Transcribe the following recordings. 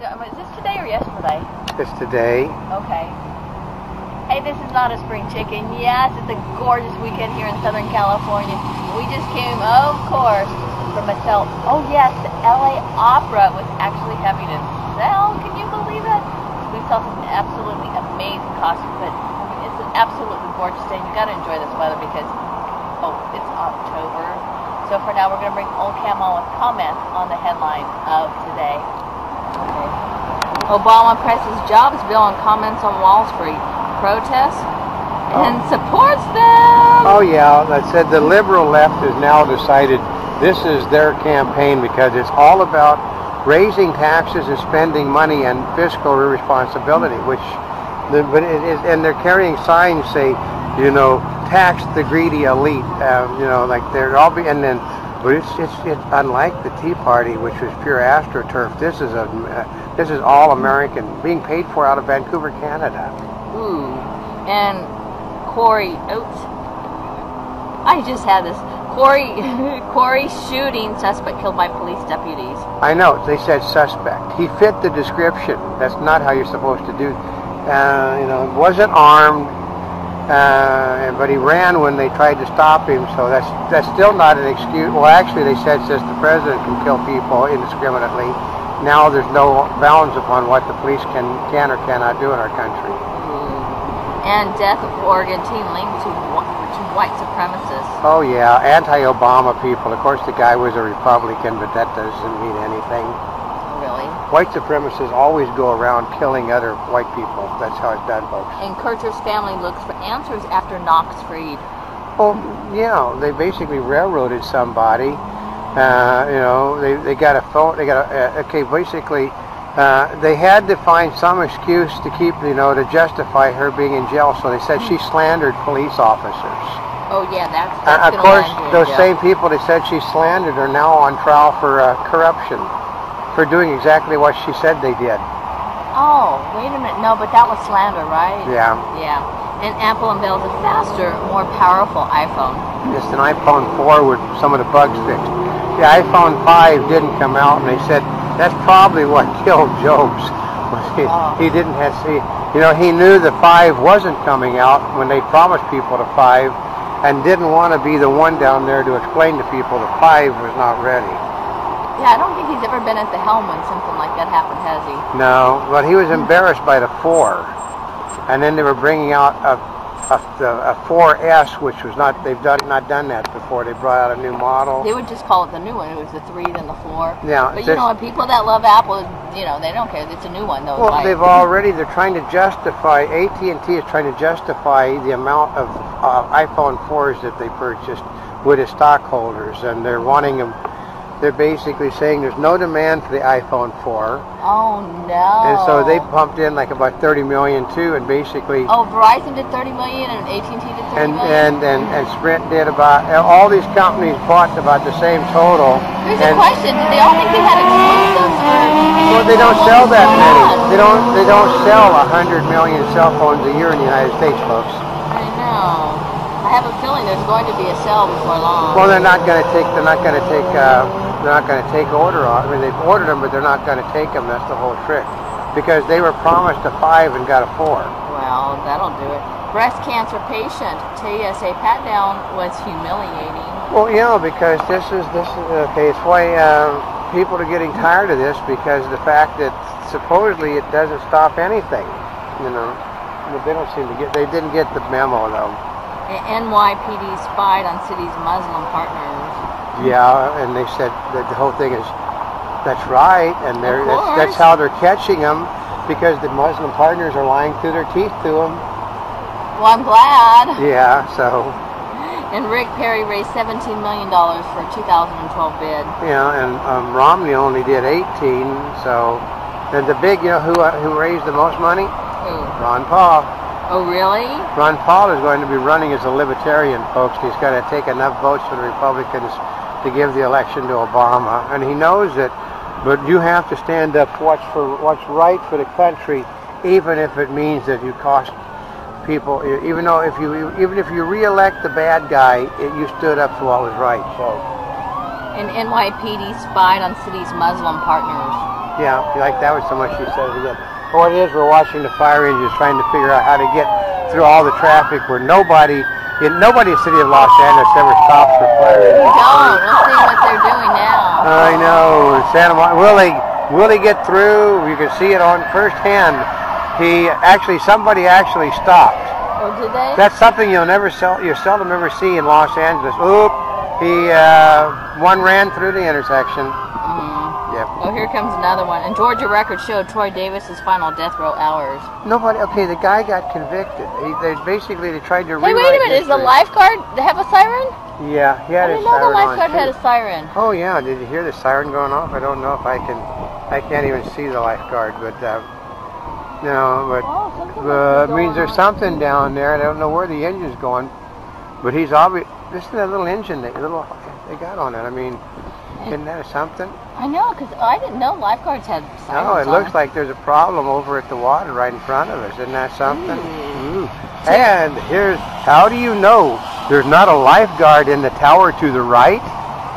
is this today or yesterday? It's today. Okay. Hey, this is not a spring chicken. Yes, it's a gorgeous weekend here in Southern California. We just came, of course, from a sell. Oh yes, the LA Opera was actually having a sale. Can you believe it? We saw some absolutely amazing costumes, but I mean, it's an absolutely gorgeous day. You got to enjoy this weather because oh, it's October. So for now, we're going to bring Oldecam with comments on the headline of today. Okay. Obama presses jobs bill and comments on Wall Street. Protests and supports them. Oh yeah, I said the liberal left has now decided this is their campaign because it's all about raising taxes and spending money and fiscal irresponsibility, which, but it is, and they're carrying signs say, you know, tax the greedy elite, uh, you know, like they're all be, and then, but it's, it's, it's unlike the Tea Party, which was pure astroturf. This is a, this is all American, being paid for out of Vancouver, Canada. Ooh, and Corey, oops, I just had this. Corey, Corey shooting suspect killed by police deputies. I know, they said suspect. He fit the description. That's not how you're supposed to do. Uh, you know, wasn't armed, uh, but he ran when they tried to stop him. So that's that's still not an excuse. Well, actually, they said since the president can kill people indiscriminately, now there's no bounds upon what the police can can or cannot do in our country. Mm. And death of Oregon teen linked to, to white supremacists. Oh yeah, anti-Obama people. Of course, the guy was a Republican, but that doesn't mean anything. Really? White supremacists always go around killing other white people. That's how it's done, folks. And Kercher's family looks for answers after Knox freed. Well, yeah, they basically railroaded somebody. Uh, you know, they, they got a phone. They got a uh, okay. Basically, uh, they had to find some excuse to keep, you know, to justify her being in jail. So they said she slandered police officers. Oh yeah, that's. Uh, of course, land you in those same people that said she slandered are now on trial for uh, corruption, for doing exactly what she said they did. Oh, wait a minute. No, but that was slander, right? Yeah, Yeah. And Apple unveils a faster, more powerful iPhone. Just an iPhone 4 with some of the bugs fixed. The iPhone 5 didn't come out, and they said that's probably what killed Jobs. He, Oh. he didn't have see, you know, he knew the 5 wasn't coming out when they promised people the 5, and didn't want to be the one down there to explain to people the 5 was not ready. Yeah, I don't think he's ever been at the helm when something like that happened, has he? No, but he was embarrassed by the 4, and then they were bringing out a. A, a 4S, which was not, they've done, not done that before. They brought out a new model. They would just call it the new one. It was the three, then the four. Yeah, But you know, people that love Apple, you know, they don't care. It's a new one, though. Well, like- they've already, they're trying to justify, AT&T is trying to justify the amount of uh, iPhone 4s that they purchased with its stockholders, and they're wanting them, they're basically saying there's no demand for the iPhone 4, Oh no. and so they pumped in like about 30 million too, and basically, Oh, Verizon did 30 million and AT&T did 30 and, million? and, and, and Sprint did about, all these companies bought about the same total. Here's a question: Did they all think they had exclusives? Well, they don't sell that many. They don't. They don't sell a hundred million cell phones a year in the United States, folks. I know. I have a feeling there's going to be a sale before long. Well, they're not going to take. They're not going to take. Uh, they're not going to take order on. I mean, they've ordered them, but they're not going to take them. That's the whole trick, because they were promised a five and got a four. Well, that'll do it. Breast cancer patient TSA pat down was humiliating. Well, you know, because this is this is okay. It's why uh, people are getting tired of this because the fact that supposedly it doesn't stop anything. You know, but they don't seem to get. They didn't get the memo though. A- NYPD spied on city's Muslim partners. Yeah, and they said that the whole thing is that's right, and they're that's, that's how they're catching them because the Muslim partners are lying through their teeth to them. Well, I'm glad. Yeah, so And Rick Perry raised $17 million for a 2012 bid. Yeah, and um, Romney only did 18. So, and the big, you know, who uh, who raised the most money? Who? Ron Paul. Oh, really? Ron Paul is going to be running as a libertarian, folks. He's going to take enough votes for the Republicans to give the election to Obama, and he knows it. But you have to stand up for what's for what's right for the country, even if it means that you cost people. Even though if you even if you reelect the bad guy, it, you stood up for what was right. So And NYPD spied on city's Muslim partners. Yeah, like that was so much she said it again. But what it is, we're watching the fire engines trying to figure out how to get through all the traffic where nobody, nobody in the city of Los Angeles ever stops for fire We don't. We'll see what they're doing now. I know. Santa Monica. Will they? Will they get through? You can see it on firsthand. He actually, somebody actually stopped. Or did they? That's something you'll never sell. You seldom ever see in Los Angeles. Oop! He uh, one ran through the intersection. Oh, here comes another one. And Georgia records showed Troy Davis's final death row hours. Nobody. Okay, the guy got convicted. He, they basically they tried to Hey, wait a minute. Is the history. lifeguard have a siren? Yeah, he I had his didn't know the lifeguard had a siren. Oh yeah, did you hear the siren going off? I don't know if I can. I can't even see the lifeguard, but uh, no, but Oh, uh, it means there's something down there. I don't know where the engine's going, but he's obvious. This is that little engine, that little they got on it. I mean, isn't that something? I know, because I didn't know lifeguards had sirens. No, it looks like there's a problem over at the water right in front of us. Isn't that something? Ooh. Ooh. And here's how do you know there's not a lifeguard in the tower to the right?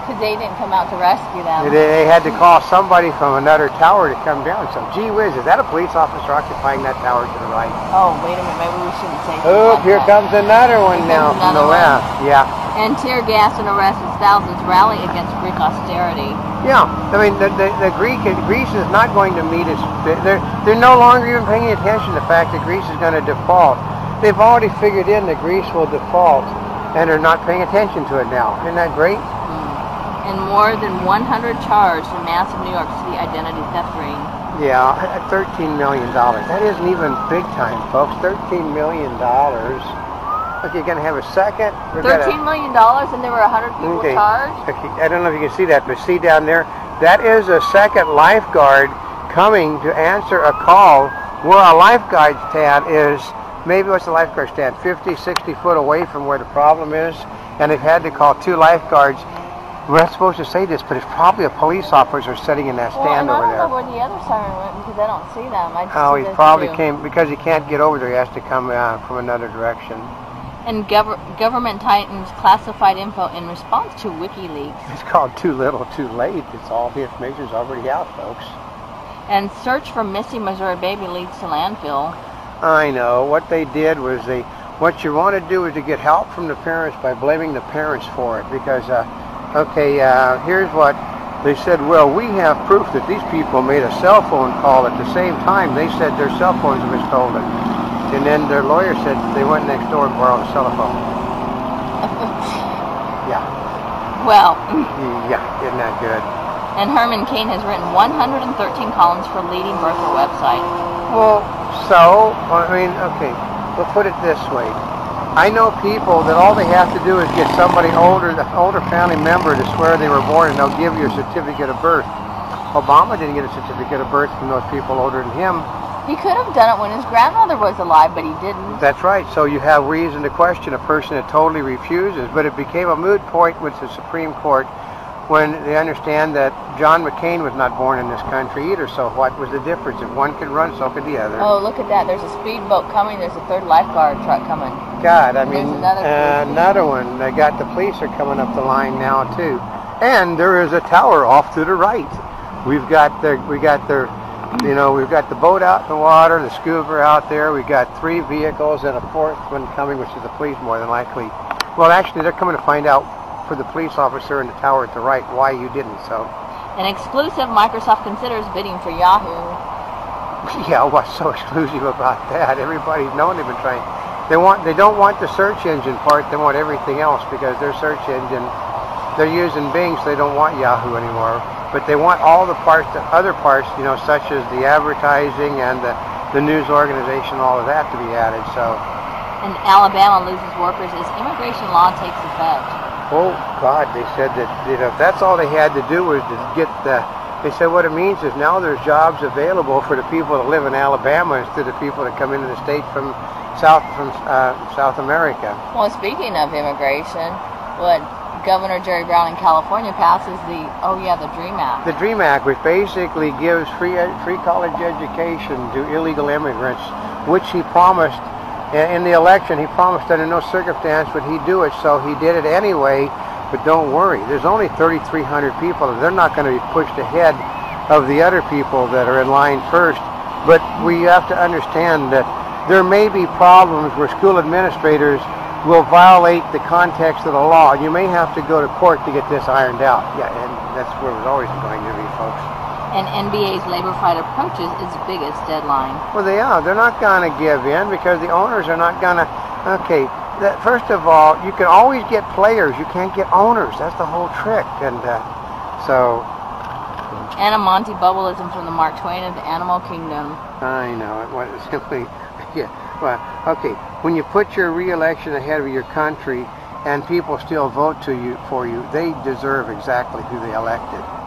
Because they didn't come out to rescue them. They they had to call somebody from another tower to come down. So, gee whiz, is that a police officer occupying that tower to the right? Oh, wait a minute. Maybe we shouldn't say. Oh, like here that. comes another one Here now from the left. Yeah. And tear gas and arrests as thousands rally against Greek austerity. Yeah, I mean the, the, the Greek Greece is not going to meet its. They're they're no longer even paying attention to the fact that Greece is going to default. They've already figured in that Greece will default, and they're not paying attention to it now. Isn't that great? Mm. And more than 100 charged in massive New York City identity theft ring. Yeah, thirteen million dollars. That isn't even big time, folks. Thirteen million dollars. Okay, you're gonna have a second. We're $13 million and there were 100 people Okay. charged? Okay, I don't know if you can see that, but see down there, that is a second lifeguard coming to answer a call where a lifeguard stand is, maybe what's the lifeguard stand, 50, 60 foot away from where the problem is, and they've had to call two lifeguards. We're not supposed to say this, but it's probably a police officer sitting in that Well, stand there. I don't know where the other siren went because I don't see them. I just Oh, he probably two. came, because he can't get over there, he has to come uh, from another direction. And gov- government tightens classified info in response to WikiLeaks. It's called Too Little, Too Late. It's all the information's already out, folks. And search for missing Missouri baby leads to landfill. I know. What they did was they, what you want to do is to get help from the parents by blaming the parents for it. Because, uh, okay, uh, here's what they said. Well, we have proof that these people made a cell phone call at the same time. They said their cell phones were stolen. And then their lawyer said they went next door and borrowed a cell phone. Yeah, Well, yeah, isn't that good? and Herman Cain has written 113 columns for leading birther website. Well, so, I mean, okay, we'll put it this way. I know people that all they have to do is get somebody older, an older family member to swear they were born and they'll give you a certificate of birth. Obama didn't get a certificate of birth from those people older than him. He could have done it when his grandmother was alive, but he didn't. That's right. So you have reason to question a person that totally refuses. But it became a moot point with the Supreme Court when they understand that John McCain was not born in this country either. So what was the difference? If one could run, so could the other. Oh, look at that. There's a speedboat coming. There's a third lifeguard truck coming. God, I mean, another uh, another one. They got the police are coming up the line now too, and there is a tower off to the right. We've got the we got their, you know, we've got the boat out in the water, the scuba out there. We've got three vehicles and a fourth one coming, which is the police more than likely. Well, actually, they're coming to find out for the police officer in the tower at the right why you didn't. So, An exclusive Microsoft considers bidding for Yahoo. yeah, what's so exclusive about that? Everybody's known they've been trying. They want they don't want the search engine part. They want everything else because their search engine they're using Bing, so they don't want Yahoo anymore. But they want all the parts, the other parts, you know, such as the advertising and the, the news organization, all of that to be added. So, And Alabama loses workers as immigration law takes effect. oh God, they said that you know that's all they had to do was to get the. They said what it means is now there's jobs available for the people that live in Alabama instead of the people that come into the state from South from uh, South America. Well, speaking of immigration, what Governor Jerry Brown in California passes the oh yeah the Dream Act. The DREAM Act, which basically gives free free college education to illegal immigrants, which he promised in the election. He promised in no circumstance would he do it, so he did it anyway. But don't worry, there's only 3,300 people. They're not going to be pushed ahead of the other people that are in line first. But we have to understand that there may be problems where school administrators will violate the context of the law. You may have to go to court to get this ironed out. Yeah, and that's where it's always going to be, folks. And NBA's Labor Fight approaches its biggest deadline. Well, they are. They're not going to give in because the owners are not going to. Okay, that, first of all, you can always get players. You can't get owners. That's the whole trick. And uh, so. Anna Montebubbleism from the Mark Twain of the Animal Kingdom. I know it. was simply, yeah. Okay. When you put your reelection ahead of your country, and people still vote to you for you, they deserve exactly who they elected.